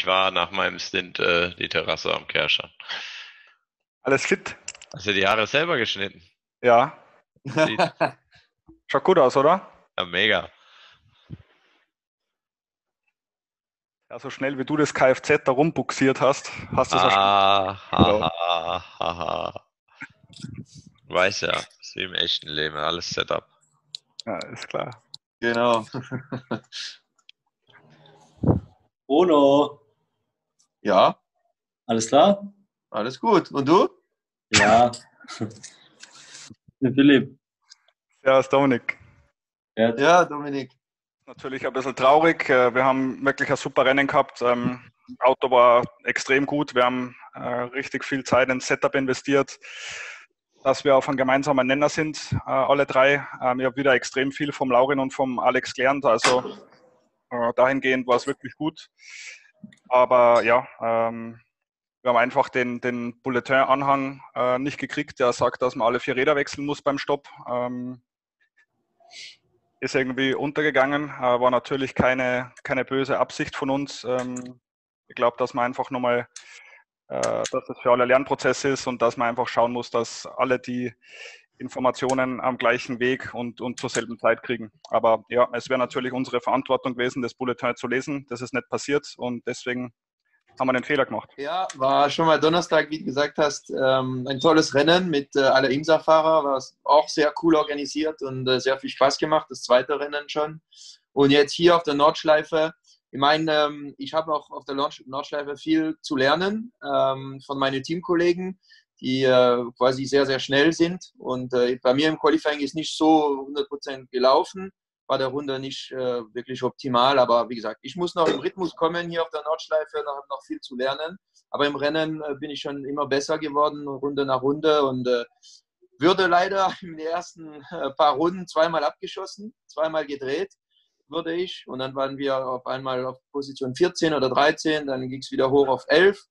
Ich war nach meinem Stint äh, die Terrasse am Kerschern. Alles fit? Hast du die Haare selber geschnitten? Ja. Schaut gut aus, oder? Ja, mega. Ja, so schnell wie du das Kfz da rumbuxiert hast, hast du es ah, ha, ha, ha, ha. Weiß ja, ist wie im echten Leben, alles Setup. Ja, ist klar. Genau. Bruno, Ja, alles klar? alles gut. Und du? Ja. Philipp. Ja, ist Dominik. Ja, Ja, Dominik. Natürlich ein bisschen traurig. Äh, Wir haben wirklich ein super Rennen gehabt. Ähm, Auto war extrem gut. Wir haben äh, richtig viel Zeit ins Setup investiert, dass wir auf einen gemeinsamen Nenner sind, äh, alle drei. Ähm, Ich habe wieder extrem viel vom Laurin und vom Alex gelernt. Also dahingehend war es wirklich gut. Aber ja, ähm, wir haben einfach den, den Bulletin-Anhang äh, nicht gekriegt, der sagt, dass man alle vier Räder wechseln muss beim Stopp. Ähm, ist irgendwie untergegangen, äh, war natürlich keine, keine böse Absicht von uns. Ähm, ich glaube, dass man einfach nochmal, äh, dass das für alle Lernprozess ist und dass man einfach schauen muss, dass alle die Informationen am gleichen Weg und, und zur selben Zeit kriegen. Aber ja, es wäre natürlich unsere Verantwortung gewesen, das Bulletin zu lesen. Das ist nicht passiert und deswegen haben wir den Fehler gemacht. Ja, war schon mal Donnerstag, wie du gesagt hast, ähm, ein tolles Rennen mit äh, alle IMSA-Fahrer, war auch sehr cool organisiert und äh, sehr viel Spaß gemacht, das zweite Rennen schon. Und jetzt hier auf der Nordschleife, ich meine, ähm, ich habe auch auf der Nord- Nordschleife viel zu lernen ähm, von meinen Teamkollegen, die äh, quasi sehr, sehr schnell sind. Und äh, bei mir im Qualifying ist nicht so 100% gelaufen, war der Runde nicht äh, wirklich optimal. Aber wie gesagt, ich muss noch im Rhythmus kommen hier auf der Nordschleife, noch, noch viel zu lernen. Aber im Rennen äh, bin ich schon immer besser geworden, Runde nach Runde. Und äh, würde leider in den ersten äh, paar Runden zweimal abgeschossen, zweimal gedreht würde ich. Und dann waren wir auf einmal auf Position 14 oder 13, dann ging es wieder hoch auf 11.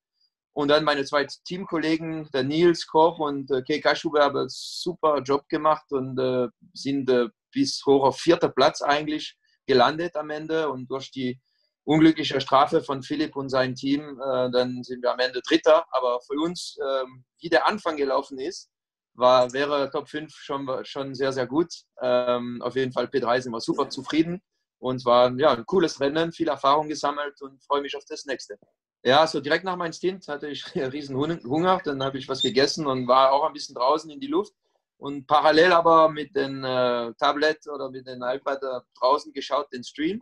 Und dann meine zwei Teamkollegen, der Nils Koch und äh, Kei Kaschuber, haben einen super Job gemacht und äh, sind äh, bis hoch auf vierter Platz eigentlich gelandet am Ende. Und durch die unglückliche Strafe von Philipp und sein Team, äh, dann sind wir am Ende Dritter. Aber für uns, ähm, wie der Anfang gelaufen ist, war, wäre Top 5 schon, schon sehr, sehr gut. Ähm, auf jeden Fall P3 sind wir super zufrieden. Und war ja, ein cooles Rennen, viel Erfahrung gesammelt und freue mich auf das nächste. Ja, so direkt nach meinem Stint hatte ich riesen Hunger, dann habe ich was gegessen und war auch ein bisschen draußen in die Luft. Und parallel aber mit dem äh, Tablet oder mit dem iPad äh, draußen geschaut, den Stream.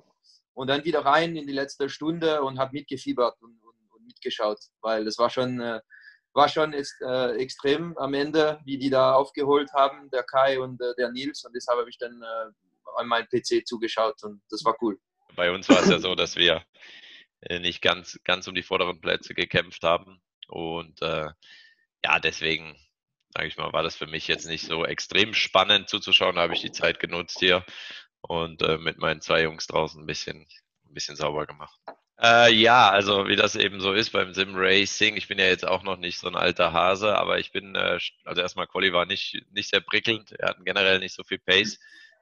Und dann wieder rein in die letzte Stunde und habe mitgefiebert und, und, und, mitgeschaut, weil es war schon, äh, war schon ist, äh, extrem am Ende, wie die da aufgeholt haben, der Kai und äh, der Nils. Und deshalb habe ich dann äh, an meinen PC zugeschaut und das war cool. Bei uns war es ja so, dass wir nicht ganz, ganz um die vorderen Plätze gekämpft haben. Und äh, ja, deswegen, sage ich mal, war das für mich jetzt nicht so extrem spannend zuzuschauen. Da habe ich die Zeit genutzt hier und äh, mit meinen zwei Jungs draußen ein bisschen, ein bisschen sauber gemacht. Äh, ja, also wie das eben so ist beim Sim Racing. Ich bin ja jetzt auch noch nicht so ein alter Hase, aber ich bin, äh, also erstmal Quali war nicht, nicht sehr prickelnd. Er hatten generell nicht so viel Pace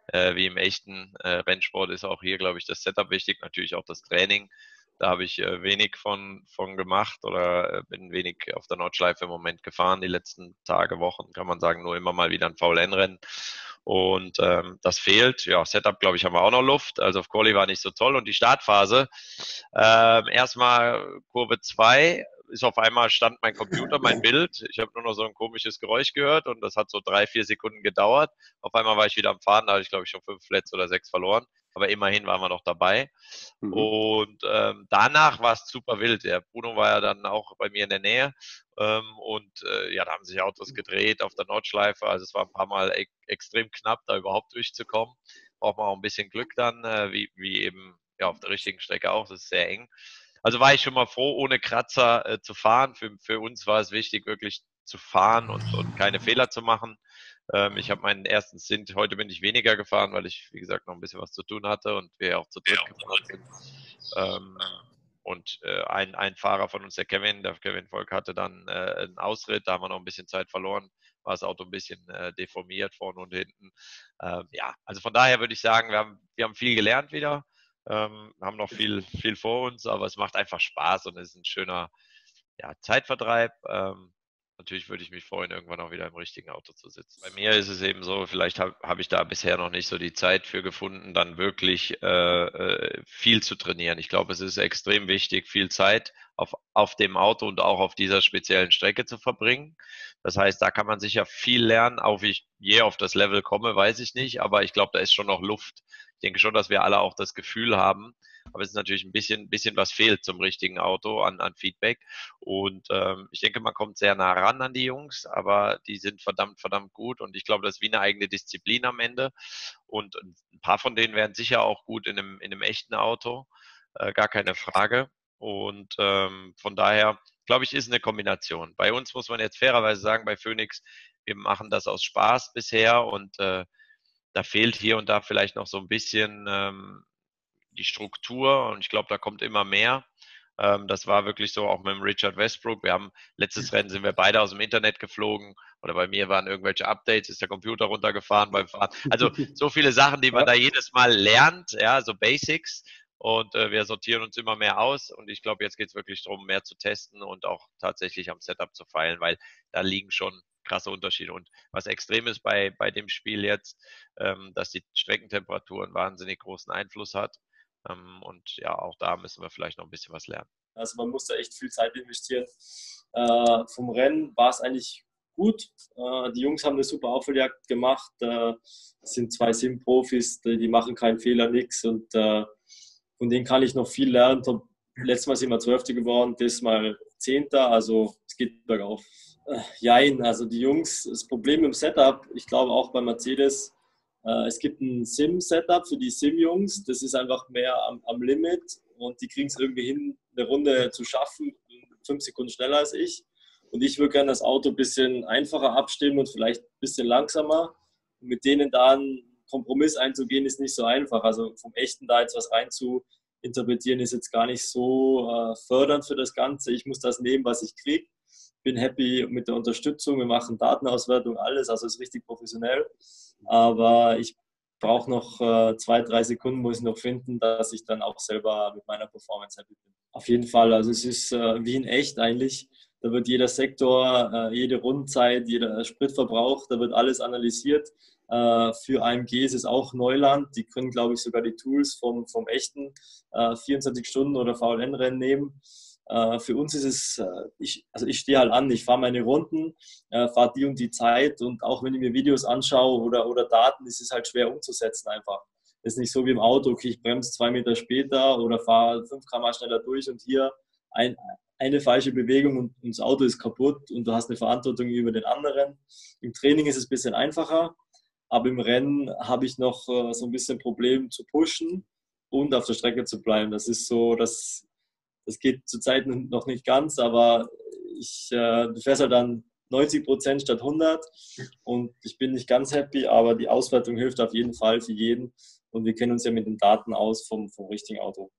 äh, wie im echten äh, Rennsport ist auch hier, glaube ich, das Setup wichtig, natürlich auch das Training. Da habe ich äh, wenig von, von gemacht oder äh, bin wenig auf der Nordschleife im Moment gefahren. Die letzten Tage, Wochen kann man sagen, nur immer mal wieder ein VLN-Rennen. Und ähm, das fehlt. Ja, Setup, glaube ich, haben wir auch noch Luft. Also auf Quali war nicht so toll. Und die Startphase, ähm, erstmal Kurve 2, ist auf einmal stand mein Computer, mein Bild. Ich habe nur noch so ein komisches Geräusch gehört und das hat so drei, vier Sekunden gedauert. Auf einmal war ich wieder am Fahren, da hatte ich glaube ich schon fünf Flats oder sechs verloren. Aber immerhin waren wir noch dabei. Mhm. Und ähm, danach war es super wild. Der Bruno war ja dann auch bei mir in der Nähe. Ähm, und äh, ja, da haben sich Autos gedreht auf der Nordschleife. Also es war ein paar Mal e extrem knapp, da überhaupt durchzukommen. Braucht man auch ein bisschen Glück dann, äh, wie, wie eben ja, auf der richtigen Strecke auch. Das ist sehr eng. Also war ich schon mal froh, ohne Kratzer äh, zu fahren. Für, für uns war es wichtig, wirklich zu fahren und, und keine Fehler zu machen. Ähm, ich habe meinen ersten Stint, heute bin ich weniger gefahren, weil ich, wie gesagt, noch ein bisschen was zu tun hatte und wir auch zu dritt ja, gefahren sind. Ähm, und äh, ein, ein Fahrer von uns, der Kevin, der Kevin Volk, hatte dann äh, einen Ausritt, da haben wir noch ein bisschen Zeit verloren, war das Auto ein bisschen äh, deformiert vorne und hinten. Ähm, ja, also von daher würde ich sagen, wir haben, wir haben viel gelernt wieder ähm, haben noch viel, viel vor uns, aber es macht einfach Spaß und es ist ein schöner ja, Zeitvertreib. Ähm, natürlich würde ich mich freuen, irgendwann auch wieder im richtigen Auto zu sitzen. Bei mir ist es eben so, vielleicht habe hab ich da bisher noch nicht so die Zeit für gefunden, dann wirklich äh, äh, viel zu trainieren. Ich glaube, es ist extrem wichtig, viel Zeit auf, auf dem Auto und auch auf dieser speziellen Strecke zu verbringen. Das heißt, da kann man sicher viel lernen. Auch wie ich je auf das Level komme, weiß ich nicht, aber ich glaube, da ist schon noch Luft. Ich denke schon, dass wir alle auch das Gefühl haben, aber es ist natürlich ein bisschen, bisschen was fehlt zum richtigen Auto an, an Feedback. Und ähm, ich denke, man kommt sehr nah ran an die Jungs, aber die sind verdammt, verdammt gut. Und ich glaube, das ist wie eine eigene Disziplin am Ende. Und ein paar von denen wären sicher auch gut in einem, in einem echten Auto. Äh, gar keine Frage. Und ähm, von daher, glaube ich, ist eine Kombination. Bei uns muss man jetzt fairerweise sagen, bei Phoenix, wir machen das aus Spaß bisher und äh, da fehlt hier und da vielleicht noch so ein bisschen ähm, die Struktur und ich glaube, da kommt immer mehr. Ähm, das war wirklich so auch mit dem Richard Westbrook. Wir haben letztes Rennen sind wir beide aus dem Internet geflogen oder bei mir waren irgendwelche Updates, ist der Computer runtergefahren beim Fahren. Also so viele Sachen, die man da jedes Mal lernt, ja, so Basics. Und äh, wir sortieren uns immer mehr aus. Und ich glaube, jetzt geht es wirklich darum, mehr zu testen und auch tatsächlich am Setup zu feilen, weil da liegen schon krasse Unterschiede. Und was extrem ist bei, bei dem Spiel jetzt, ähm, dass die Streckentemperatur einen wahnsinnig großen Einfluss hat. Ähm, und ja, auch da müssen wir vielleicht noch ein bisschen was lernen. Also man muss da echt viel Zeit investieren. Äh, vom Rennen war es eigentlich gut. Äh, die Jungs haben eine super Aufholjagd gemacht. Äh, sind zwei Sim-Profis, die, die, machen keinen Fehler, nichts. Und äh, von denen kann ich noch viel lernen. Letztes Mal sind wir Zwölfte geworden, das Mal Zehnter. Also es geht bergauf. Jein, also die Jungs, das Problem im Setup, ich glaube auch bei Mercedes, äh, es gibt ein Sim-Setup für die Sim-Jungs, das ist einfach mehr am, am Limit und die kriegen es irgendwie hin, eine Runde zu schaffen, fünf Sekunden schneller als ich. Und ich würde gerne das Auto ein bisschen einfacher abstimmen und vielleicht ein bisschen langsamer. Und mit denen da einen Kompromiss einzugehen, ist nicht so einfach. Also vom Echten da jetzt was rein zu interpretieren, ist jetzt gar nicht so äh, fördernd für das Ganze. Ich muss das nehmen, was ich kriege bin happy mit der Unterstützung. Wir machen Datenauswertung, alles, also ist richtig professionell. Aber ich brauche noch äh, zwei, drei Sekunden, muss ich noch finden, dass ich dann auch selber mit meiner Performance happy bin. Auf jeden Fall, also es ist äh, wie in echt eigentlich. Da wird jeder Sektor, äh, jede Rundenzeit, jeder Spritverbrauch, da wird alles analysiert. Äh, für AMG ist es auch Neuland. Die können, glaube ich, sogar die Tools vom, vom echten 24 äh, Stunden oder VLN-Rennen nehmen. Äh, für uns ist es, äh, ich, also ich stehe halt an, ich fahre meine Runden, äh, fahre die und die Zeit und auch wenn ich mir Videos anschaue oder, oder Daten, ist es halt schwer umzusetzen einfach. Es ist nicht so wie im Auto, okay, ich bremse zwei Meter später oder fahre fünf km schneller durch und hier ein, eine falsche Bewegung und, und das Auto ist kaputt und du hast eine Verantwortung über den anderen. Im Training ist es ein bisschen einfacher, aber im Rennen habe ich noch so ein bisschen Problem zu pushen und auf der Strecke zu bleiben. Das ist so, das das geht zurzeit noch nicht ganz, aber ich äh, halt dann 90 Prozent statt 100 und ich bin nicht ganz happy, aber die Auswertung hilft auf jeden Fall für jeden und wir kennen uns ja mit den Daten aus vom, vom richtigen Auto.